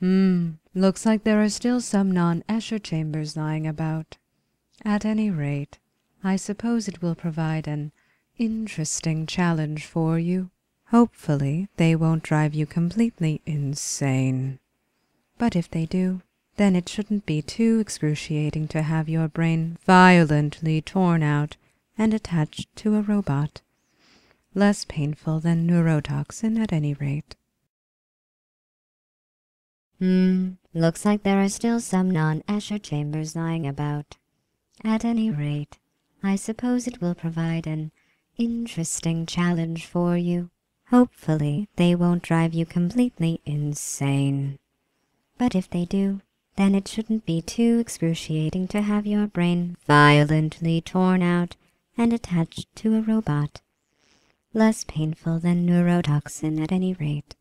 Hmm, looks like there are still some non-Escher chambers lying about. At any rate, I suppose it will provide an interesting challenge for you. Hopefully, they won't drive you completely insane. But if they do, then it shouldn't be too excruciating to have your brain violently torn out and attached to a robot. Less painful than neurotoxin at any rate. Hmm, looks like there are still some non-Escher chambers lying about. At any rate, I suppose it will provide an interesting challenge for you. Hopefully, they won't drive you completely insane. But if they do, then it shouldn't be too excruciating to have your brain violently torn out and attached to a robot. Less painful than neurotoxin at any rate.